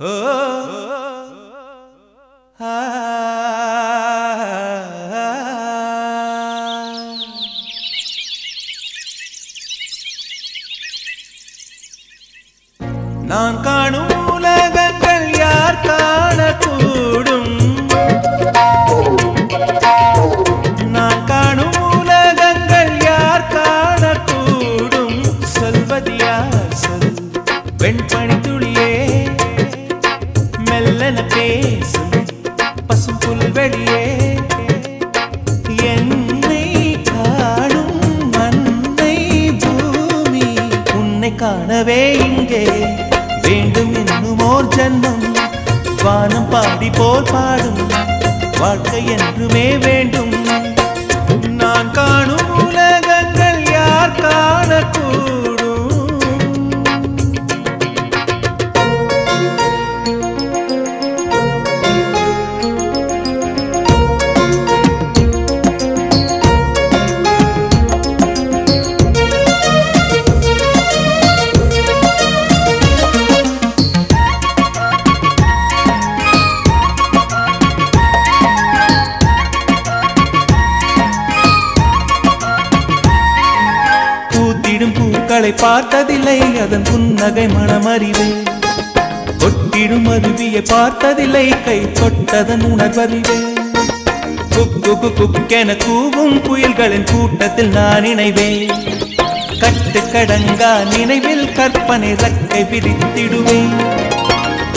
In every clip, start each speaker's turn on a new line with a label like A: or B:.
A: நான் காணும் உலகங்கள் யார் காணக்கூடும்? நான் காணும் உலகங்கள் யார் காணக்கூடும்? சொல்வது யார் சொல்? பசும் புல்வெளியே என்னை காணும் மண்ணை பூமி உன்னை காணவே இங்கே. வேண்டும் என்னும் ஓர் ஜன்மம் வானம் பாடி போல் பாடும் வாழ்க்கை என்றுமே வேண்டும். பூத்திடும் பூக்களை பார்த்ததில்லை அதன் புன்னகை மனமறிவே. கொட்டிடும் அருவியை பார்த்ததில்லை கை தொட்டதன் உணர்வறிவே. குக்கு குக்கென கூவும் புயல்களின் கூட்டத்தில் நான் இணைவேன். கட்டு கடங்கா நினைவில் கற்பனை ரக்கை விரித்திடுவேன்.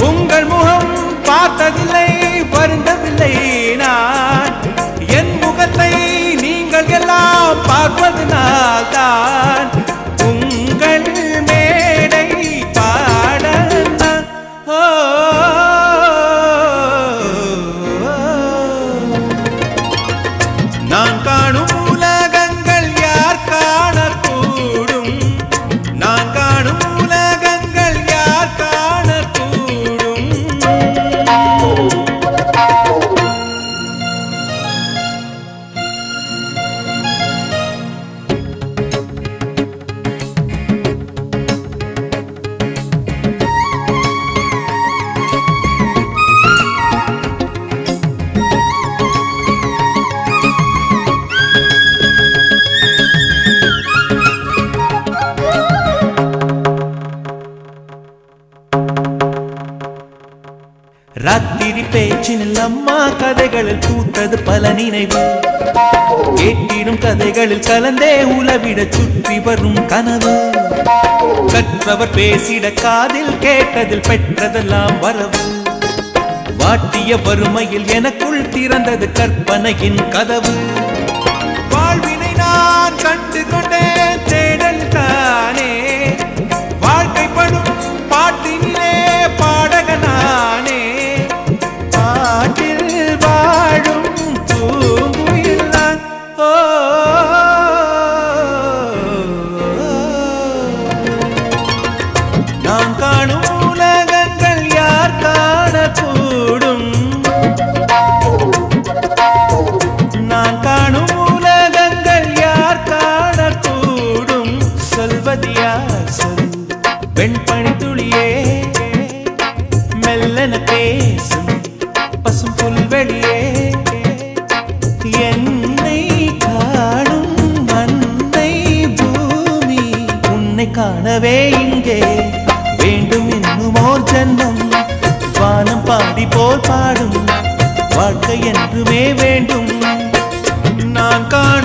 A: உங்கள் முகம் பார்த்ததில்லை வருந்ததில்லை நான். ராத்திரி பேச்சினில் அம்மா கதைகளில் பூத்தது பல நினைவு. கேட்டிடும் கதைகளில் கலந்தே உலவிட சுற்றி வரும் கனவு. கற்றவர் பேசிட காதில் கேட்டதில் பெற்றதெல்லாம் வரவு. வாட்டிய வறுமையில் எனக்குள் திறந்தது கற்பனையின் கதவு. சொல் வெண்பனி துளியே மெல்லன பேசும் பசும் புல்வெளியே. என்னை காணும் மண்ணை பூமி உன்னை காணவே இங்கே. வேண்டும் இன்னும் ஓர் ஜன்மம் வானம் பாடி போல் பாடும் வாழ்க்கை என்றுமே வேண்டும். நான் காண